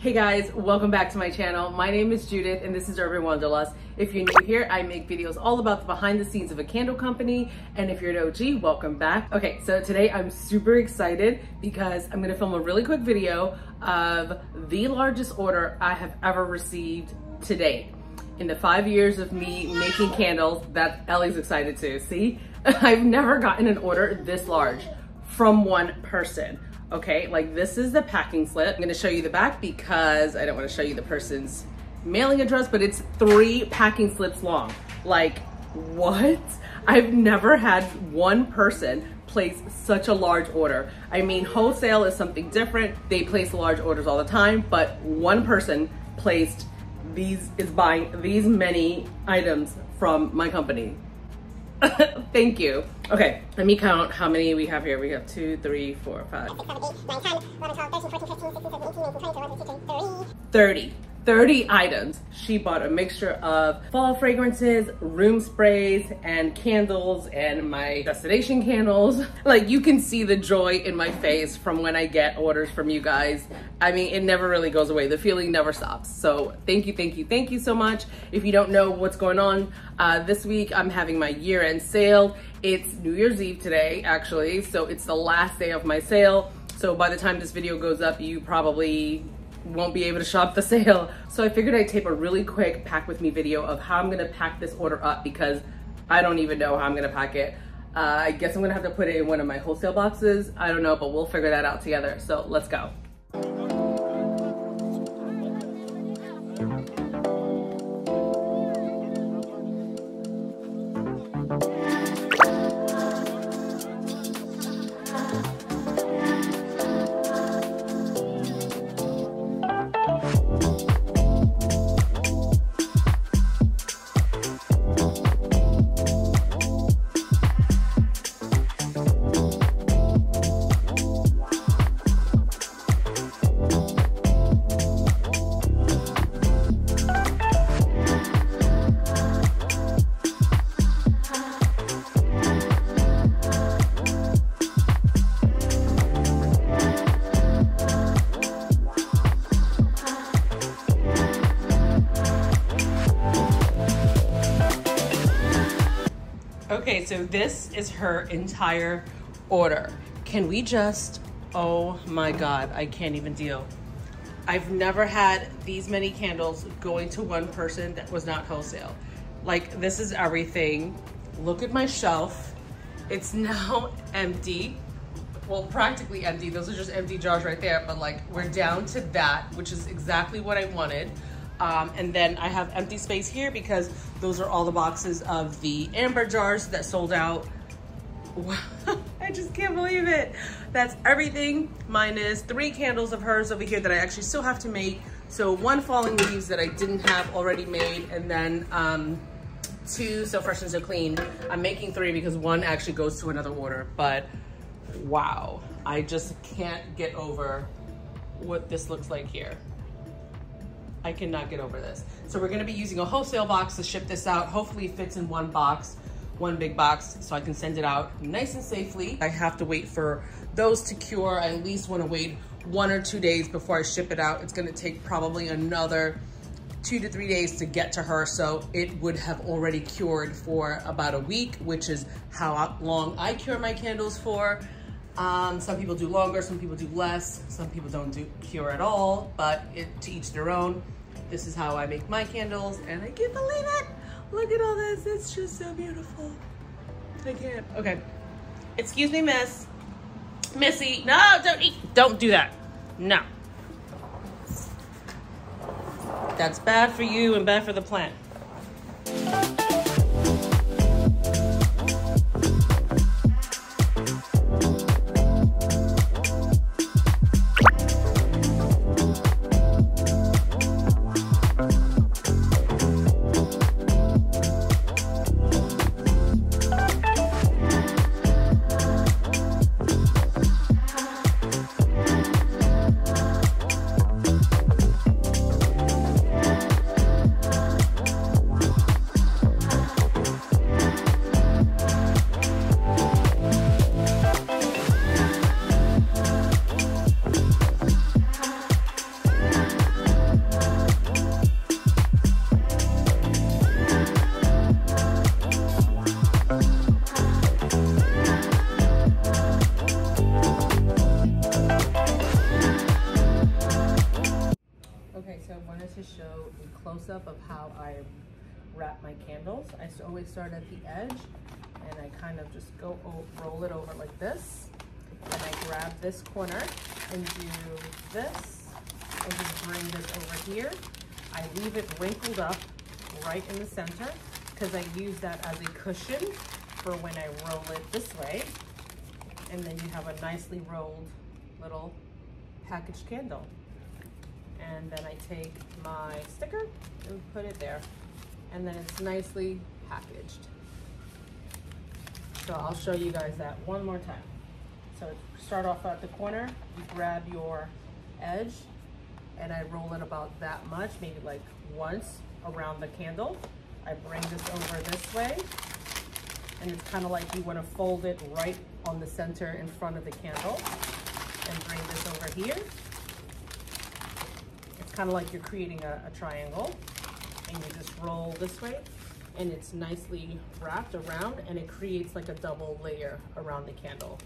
Hey guys, welcome back to my channel. My name is Judith and this is Urban Wanderlust. If you're new here, I make videos all about the behind the scenes of a candle company. And if you're an OG, welcome back. Okay, so today I'm super excited because I'm gonna film a really quick video of the largest order I have ever received to date. In the five years of me making candles, that Ellie's excited too, see? I've never gotten an order this large from one person okay? Like this is the packing slip. I'm gonna show you the back because I don't wanna show you the person's mailing address, but it's three packing slips long. Like, what? I've never had one person place such a large order. I mean, wholesale is something different. They place large orders all the time, but one person placed these, is buying these many items from my company. Thank you. Okay, let me count how many we have here. We have two, three, four, five, six, seven, eight, nine, 10, 11, 12, 13, 14, 15, 16, 17, 18, 19, 20, 21, 22, 30. 30 items. She bought a mixture of fall fragrances, room sprays, and candles, and my destination candles. Like you can see the joy in my face from when I get orders from you guys. I mean, it never really goes away. The feeling never stops. So thank you, thank you, thank you so much. If you don't know what's going on, uh, this week I'm having my year-end sale. It's New Year's Eve today, actually. So it's the last day of my sale. So by the time this video goes up, you probably won't be able to shop the sale. So I figured I'd tape a really quick pack with me video of how I'm gonna pack this order up because I don't even know how I'm gonna pack it. Uh, I guess I'm gonna have to put it in one of my wholesale boxes. I don't know, but we'll figure that out together. So let's go. So this is her entire order. Can we just, oh my God, I can't even deal. I've never had these many candles going to one person that was not wholesale. Like this is everything. Look at my shelf. It's now empty. Well, practically empty. Those are just empty jars right there, but like we're down to that, which is exactly what I wanted. Um, and then I have empty space here because those are all the boxes of the amber jars that sold out. I just can't believe it. That's everything minus three candles of hers over here that I actually still have to make. So one falling leaves that I didn't have already made and then um, two so fresh and so clean. I'm making three because one actually goes to another order, but wow. I just can't get over what this looks like here. I cannot get over this. So we're gonna be using a wholesale box to ship this out. Hopefully it fits in one box, one big box, so I can send it out nice and safely. I have to wait for those to cure. I at least wanna wait one or two days before I ship it out. It's gonna take probably another two to three days to get to her. So it would have already cured for about a week, which is how long I cure my candles for. Um, some people do longer, some people do less, some people don't do cure at all, but it, to each their own. This is how I make my candles, and I can't believe it. Look at all this, it's just so beautiful. I can't, okay. Excuse me, miss. Missy, no, don't eat, don't do that, no. That's bad for you and bad for the plant. Wrap my candles. I always start at the edge and I kind of just go roll it over like this. And I grab this corner and do this and just bring this over here. I leave it wrinkled up right in the center because I use that as a cushion for when I roll it this way. And then you have a nicely rolled little packaged candle. And then I take my sticker and put it there. And then it's nicely packaged. So I'll show you guys that one more time. So start off at the corner, you grab your edge, and I roll it about that much, maybe like once around the candle. I bring this over this way, and it's kind of like you want to fold it right on the center in front of the candle, and bring this over here. It's kind of like you're creating a, a triangle, and you just roll this way, and it's nicely wrapped around, and it creates like a double layer around the candle.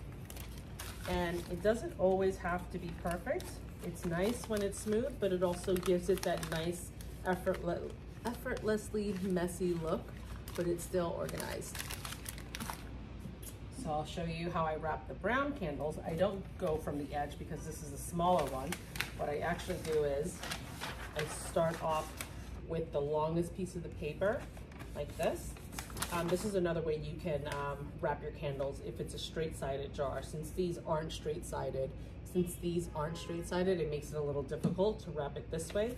And it doesn't always have to be perfect. It's nice when it's smooth, but it also gives it that nice effortless, effortlessly messy look, but it's still organized. So I'll show you how I wrap the brown candles. I don't go from the edge because this is a smaller one. What I actually do is I start off with the longest piece of the paper like this um, this is another way you can um, wrap your candles if it's a straight-sided jar. Since these aren't straight-sided, since these aren't straight-sided, it makes it a little difficult to wrap it this way.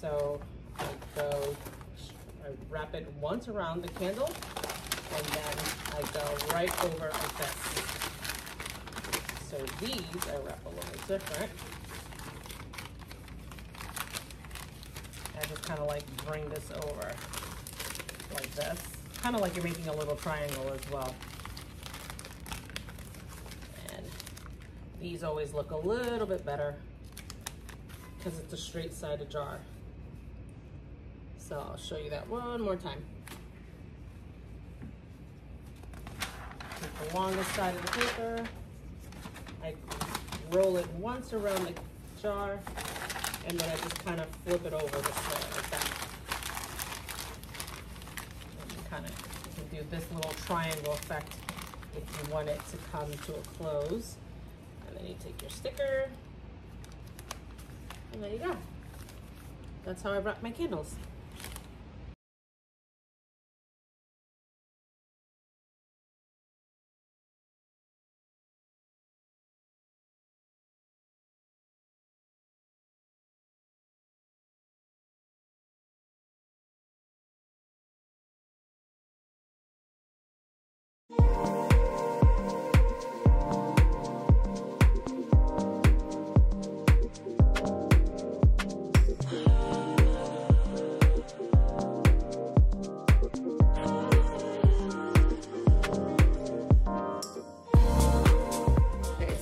So I go, I wrap it once around the candle, and then I go right over like this. So these I wrap a little different. Just kind of like bring this over like this kind of like you're making a little triangle as well. And these always look a little bit better because it's a straight sided jar. So I'll show you that one more time. Take the longest side of the paper. I roll it once around the jar and then I just kind of flip it over this way like that. kind of do this little triangle effect if you want it to come to a close. And then you take your sticker, and there you go. That's how I wrap my candles.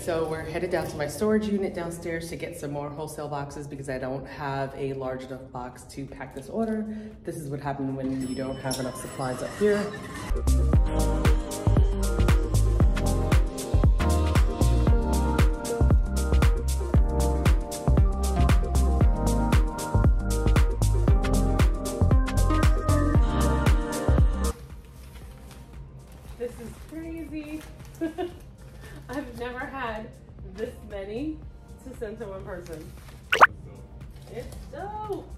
So we're headed down to my storage unit downstairs to get some more wholesale boxes because I don't have a large enough box to pack this order. This is what happens when you don't have enough supplies up here. This is crazy. to send to one person. It's dope.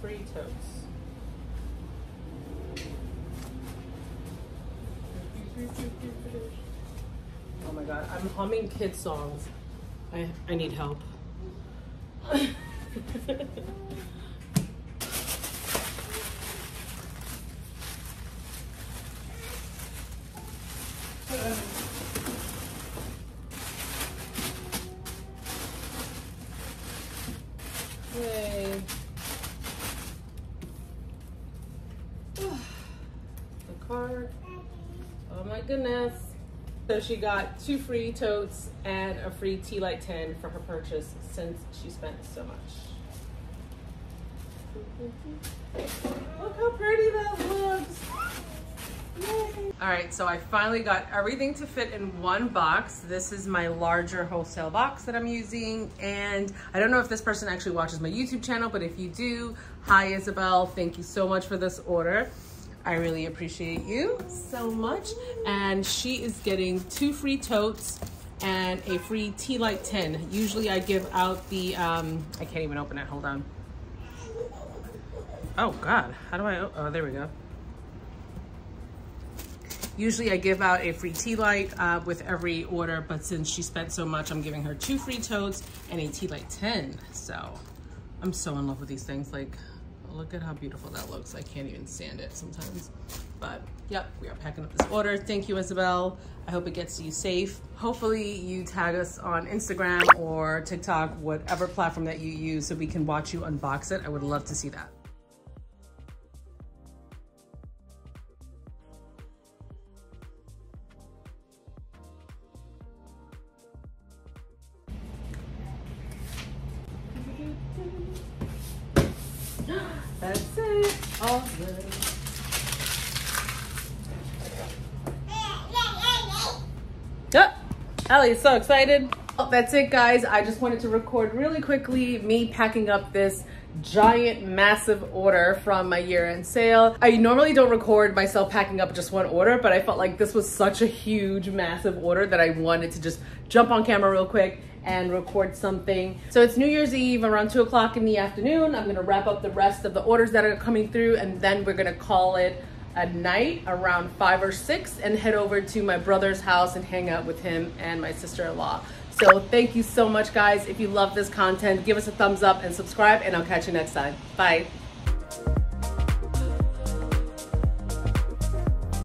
free totes. Oh my god, I'm humming kid songs. I, I need help. goodness. So she got two free totes and a free tea light 10 for her purchase since she spent so much. Look how pretty that looks. Yay. All right, so I finally got everything to fit in one box. This is my larger wholesale box that I'm using. And I don't know if this person actually watches my YouTube channel, but if you do, hi Isabel, thank you so much for this order. I really appreciate you so much. And she is getting two free totes and a free tea light tin. Usually I give out the, um, I can't even open it, hold on. Oh God, how do I, oh, there we go. Usually I give out a free tea light uh, with every order, but since she spent so much, I'm giving her two free totes and a tea light 10. So I'm so in love with these things. Like Look at how beautiful that looks. I can't even stand it sometimes. But yep, we are packing up this order. Thank you, Isabel. I hope it gets you safe. Hopefully you tag us on Instagram or TikTok, whatever platform that you use so we can watch you unbox it. I would love to see that. That's it. All good. Oh, Ellie is so excited. Well, that's it, guys. I just wanted to record really quickly me packing up this giant, massive order from my year-end sale. I normally don't record myself packing up just one order, but I felt like this was such a huge, massive order that I wanted to just jump on camera real quick and record something. So it's New Year's Eve around two o'clock in the afternoon. I'm gonna wrap up the rest of the orders that are coming through and then we're gonna call it a night around five or six and head over to my brother's house and hang out with him and my sister-in-law. So thank you so much guys. If you love this content, give us a thumbs up and subscribe and I'll catch you next time. Bye.